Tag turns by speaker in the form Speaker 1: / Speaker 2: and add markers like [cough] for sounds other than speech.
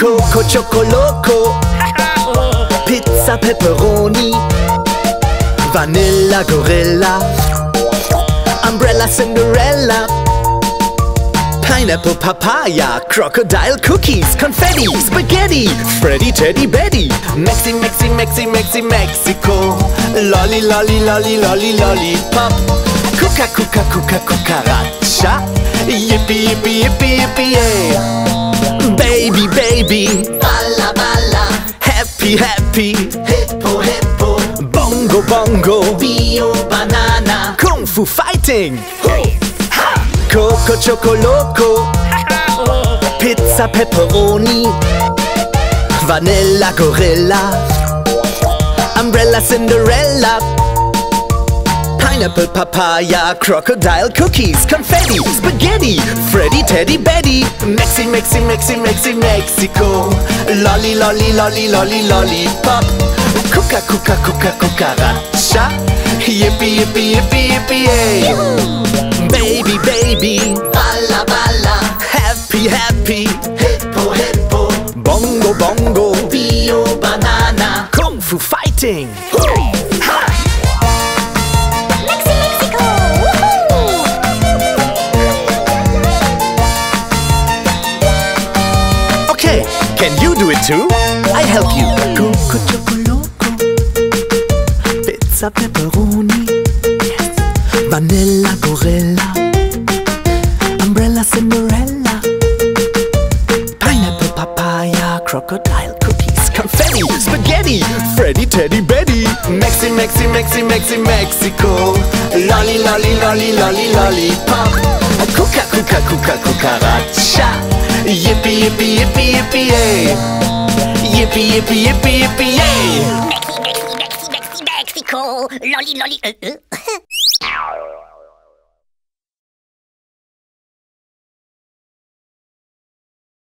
Speaker 1: Coco Choco Loco Pizza Pepperoni. Vanilla Gorilla. Umbrella Cinderella. Pineapple Papaya. Crocodile Cookies Confetti Spaghetti. Freddy Teddy Betty. Mexi Mexi Mexi Mexi Mexico. Lolly Lolly Lolly Lolly Lollipop. Cuca Cuca Cuca Cucaracha Yippee Yippee Yippee Yippee Yay Happy
Speaker 2: hippo hippo,
Speaker 1: Bongo Bongo.
Speaker 2: Bio banana.
Speaker 1: Kung Fu Fighting. Coco Choco Loco [laughs] Pizza Pepperoni. Vanilla Gorilla. Umbrella Cinderella Pineapple Papaya Crocodile Cookies Confetti Spaghetti Freddy Teddy Betty Mexi Mexi Mexi Mexi Mexico. Lolly Lolly Lolly Lolly Lollipop. Cuca Cuca Cuca Cucaracha Yippee Yippee Yippee Yippee Yay. Baby Baby.
Speaker 2: Balla balla,
Speaker 1: Happy Happy.
Speaker 2: Hippo hippo,
Speaker 1: Bongo Bongo.
Speaker 2: Bio banana.
Speaker 1: Kung Fu Fighting can you do it too? I help you. Coco Choco Loco, Pizza Pepperoni, Vanilla Gorilla, Umbrella Cinderella, Pineapple Papaya, Crocodile Cookies, Confetti, Spaghetti, Freddy Teddy Betty, Mexi Mexi Mexi Mexi Mexico, Lolly Lolly Lolly Lolly Lollipop, Cuca Cuca Cuca Cucaracha, Yippee Yippee Yippee Yippee Yay, Yippee Yippee Yippee Yippee Yay.
Speaker 3: Mexi, Mexi, Mexi, Mexi, Mexico! Lolly, lolly, uh, uh.